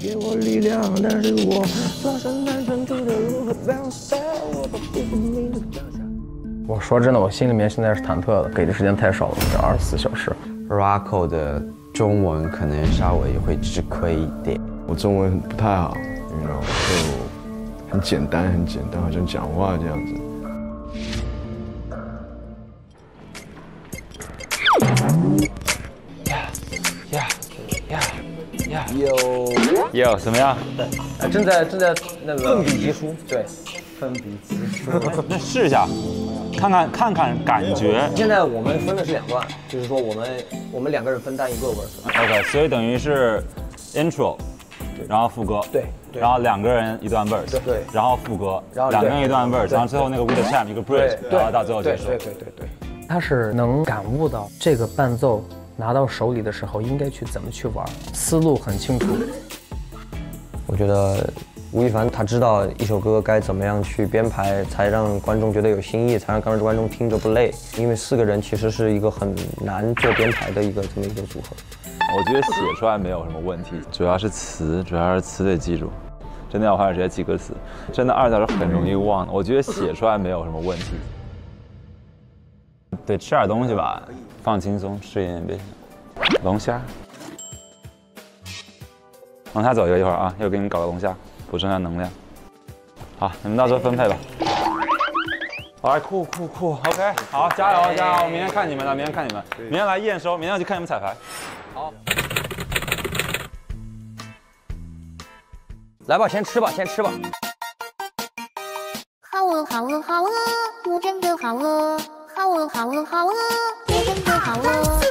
给我力量，但是我发生单纯出的如何 bounce back，我把不分明的脚下。我说真的，我心里面现在是忐忑的，给的时间太少了，这二十四小时。Rocco 的中文可能稍微会吃亏一点。我中文不太好，你知道，就很简单，很简单，好像讲话这样子。有有怎么样？对，正在正在那个奋笔疾书，对，奋笔疾书。那试一下，看看看看感觉。现在我们分的是两段，就是说我们我们两个人分担一个 verse。OK，所以等于是 intro，然后副歌，对对然后两个人一段 verse，对然后副歌，然后两个人一段对 verse，然后最后那个 with a champ 一个 bridge，然后到最后结束。对对对对。他是能感悟到这个伴奏拿到手里的时候应该去怎么去玩，思路很清楚。我觉得吴亦凡他知道一首歌该怎么样去编排，才让观众觉得有新意，才让观观众听着不累。因为四个人其实是一个很难做编排的一个这么一个组合。我觉得写出来没有什么问题，主要是词，主要是词得记住。真的要花点时间记歌词，真的二小时很容易忘的。我觉得写出来没有什么问题。对，吃点东西吧，放轻松，吃一点别龙虾。往下走一个一会儿啊，又给你们搞个龙虾，补充一下能量。好，你们到时候分配吧。哎，酷酷酷，OK，好，加油加油！明天看你们了，明天看你们，明天来验收，明天要去看你们彩排。好来吧，先吃吧，先吃吧。好饿好饿好饿，我真的好饿，好饿好饿好饿，我真的好饿。